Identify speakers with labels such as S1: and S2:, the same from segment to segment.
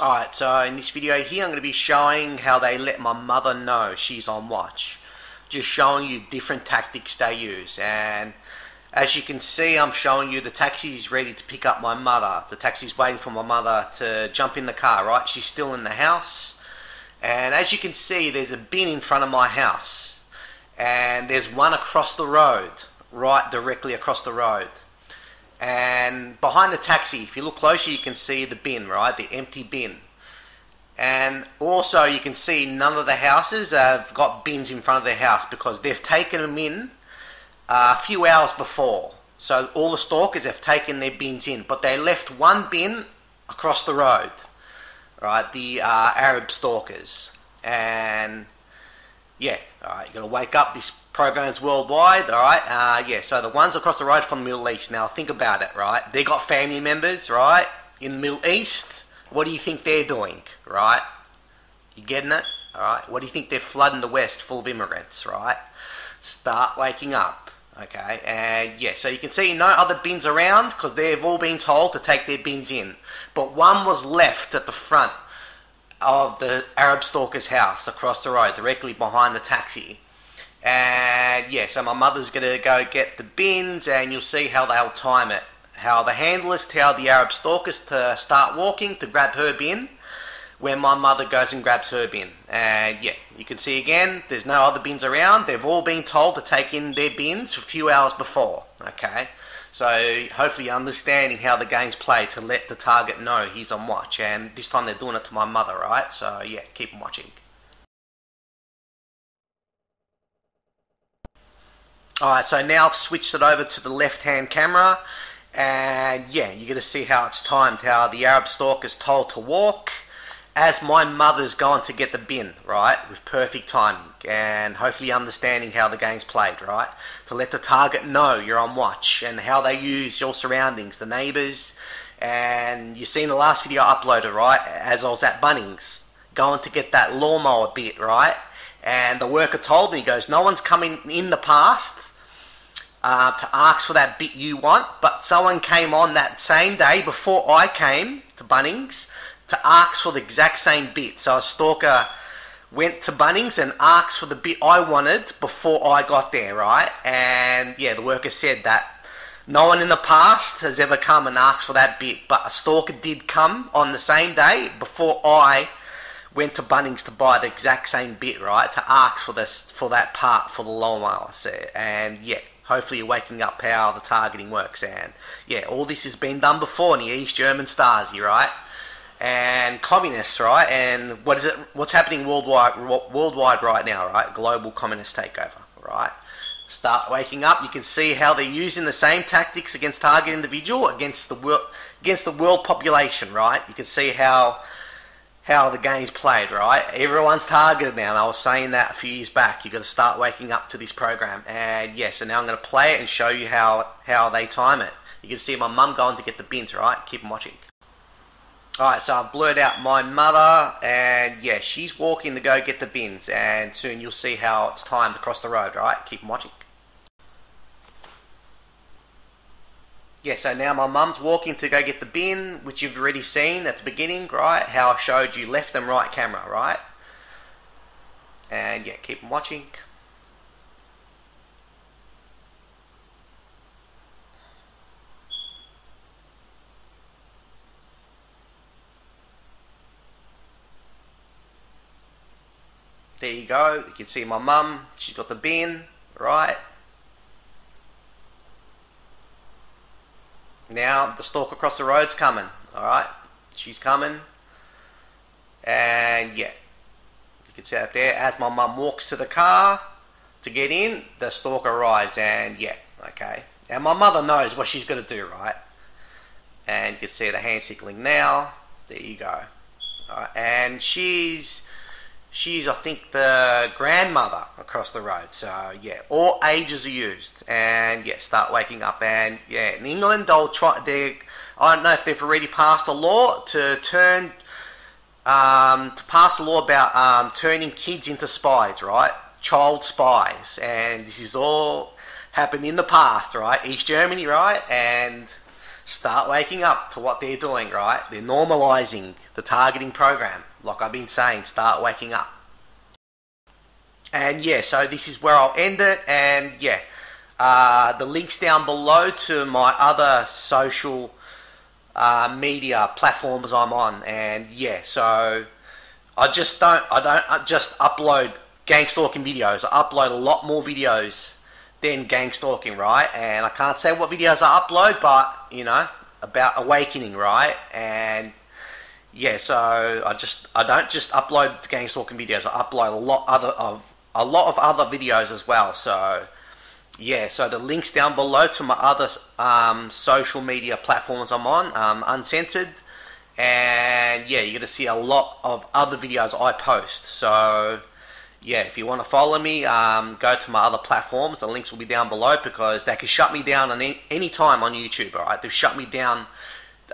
S1: Alright, so in this video here I'm going to be showing how they let my mother know she's on watch. Just showing you different tactics they use and as you can see I'm showing you the taxi is ready to pick up my mother. The taxi's waiting for my mother to jump in the car, right? She's still in the house and as you can see there's a bin in front of my house and there's one across the road, right directly across the road. And behind the taxi, if you look closer, you can see the bin, right? The empty bin. And also, you can see none of the houses have got bins in front of their house because they've taken them in uh, a few hours before. So all the stalkers have taken their bins in, but they left one bin across the road, right? The uh, Arab stalkers. And yeah, all right, you've got to wake up. This program's worldwide, all right? Uh, yeah, so the ones across the road from the Middle East. Now, think about it, right? They got family members, right? In the Middle East, what do you think they're doing, right? You getting it? All right. What do you think they're flooding the West full of immigrants, right? Start waking up, okay? And yeah, so you can see no other bins around because they've all been told to take their bins in, but one was left at the front of the Arab stalker's house across the road, directly behind the taxi. And yeah, so my mother's to go get the bins, and you'll see how they'll time it. How the handlers tell the Arab stalkers to start walking to grab her bin, when my mother goes and grabs her bin. And yeah, you can see again, there's no other bins around. They've all been told to take in their bins a few hours before. Okay, so hopefully understanding how the game's played to let the target know he's on watch. And this time they're doing it to my mother, right? So yeah, keep watching. Alright, so now I've switched it over to the left hand camera and yeah, you're going to see how it's timed, how the Arab stalker is told to walk as my mother's gone to get the bin, right, with perfect timing and hopefully understanding how the game's played, right, to let the target know you're on watch and how they use your surroundings, the neighbours, and you've seen the last video I uploaded, right, as I was at Bunnings, going to get that lawnmower bit, right, and the worker told me, he goes, no one's coming in the past uh, to ask for that bit you want, but someone came on that same day before I came to Bunnings to ask for the exact same bit. So a stalker went to Bunnings and asked for the bit I wanted before I got there, right? And yeah, the worker said that no one in the past has ever come and asked for that bit, but a stalker did come on the same day before I went to Bunnings to buy the exact same bit, right? To ask for this for that part for the lawnmower set. And yeah, hopefully you're waking up how the targeting works. And yeah, all this has been done before in the East German Stasi, right? And communists, right? And what is it? What's happening worldwide? Worldwide right now, right? Global communist takeover, right? Start waking up. You can see how they're using the same tactics against target individual against the world against the world population, right? You can see how how the game's played, right? Everyone's targeted now, and I was saying that a few years back. You've got to start waking up to this program. And yes, yeah, so now I'm going to play it and show you how, how they time it. You can see my mum going to get the bins, right? Keep watching. Alright, so I've blurred out my mother, and yeah, she's walking to go get the bins, and soon you'll see how it's timed across the road, right? Keep watching. yeah, so now my mum's walking to go get the bin, which you've already seen at the beginning, right? How I showed you left and right camera, right? And yeah, keep watching. There you go. You can see my mum. She's got the bin, right? Now the stalk across the road's coming. Alright, she's coming. And yeah, you can see out there as my mum walks to the car to get in, the stalk arrives. And yeah, okay. And my mother knows what she's going to do, right? And you can see the hand signalling now. There you go. And she's she's I think the grandmother across the road. So yeah, all ages are used, and yeah, start waking up. And yeah, in England they'll try. They I don't know if they've already passed a law to turn um, to pass a law about um, turning kids into spies, right? Child spies, and this is all happened in the past, right? East Germany, right? And start waking up to what they're doing, right? They're normalizing the targeting program. Like I've been saying, start waking up. And yeah, so this is where I'll end it. And yeah, uh, the links down below to my other social uh, media platforms I'm on. And yeah, so I just don't, I don't I just upload gang stalking videos. I upload a lot more videos than gang stalking, right? And I can't say what videos I upload, but you know, about awakening, right? And yeah, so I just I don't just upload gang stalking videos. I upload a lot other of a lot of other videos as well. So yeah, so the links down below to my other um, social media platforms I'm on, um, uncensored, and yeah, you're gonna see a lot of other videos I post. So yeah, if you want to follow me, um, go to my other platforms. The links will be down below because they can shut me down any, any time on YouTube. All right, they've shut me down.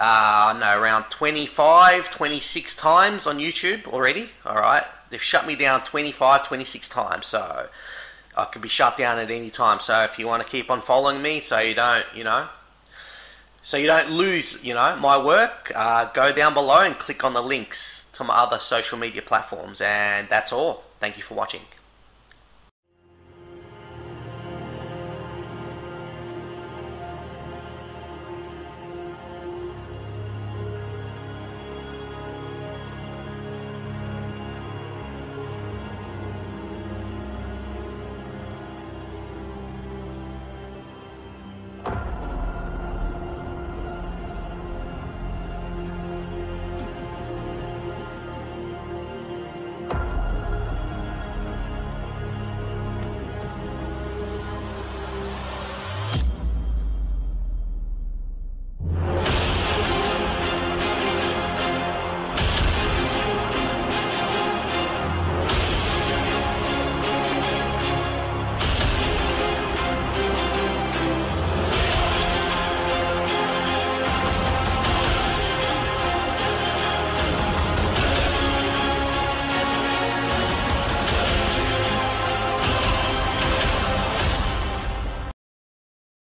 S1: Uh, no, around 25, 26 times on YouTube already. All right, they've shut me down 25, 26 times. So I could be shut down at any time. So if you want to keep on following me, so you don't, you know, so you don't lose, you know, my work, uh, go down below and click on the links to my other social media platforms, and that's all. Thank you for watching.